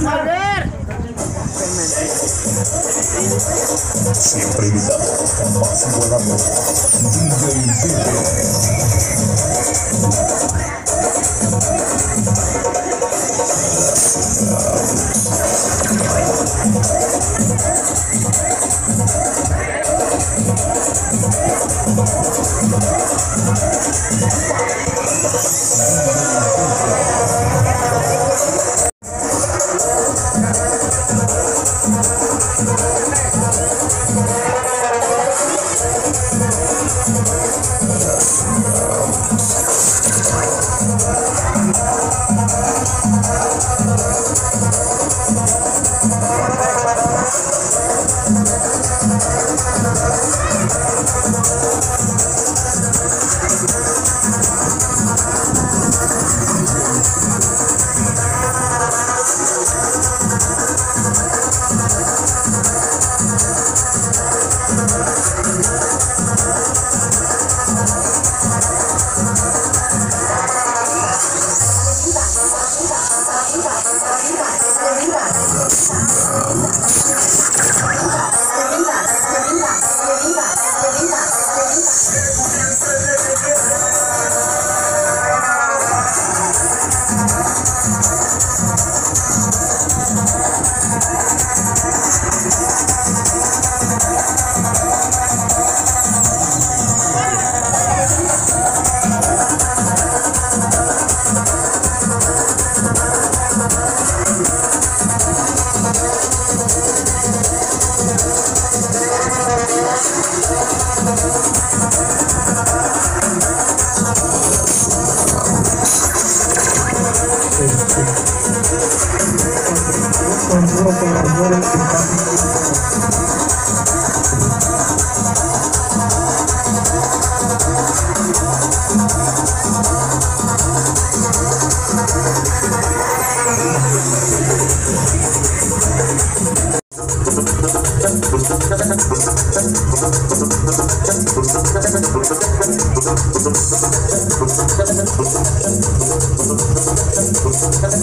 Ver. Siempre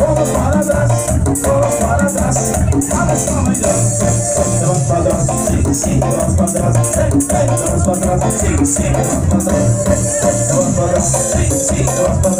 Vamos para atrás, todos para atrás, vamos a bailar sí, para atrás, para atrás, sí, sí, te vas para atrás, sí, para.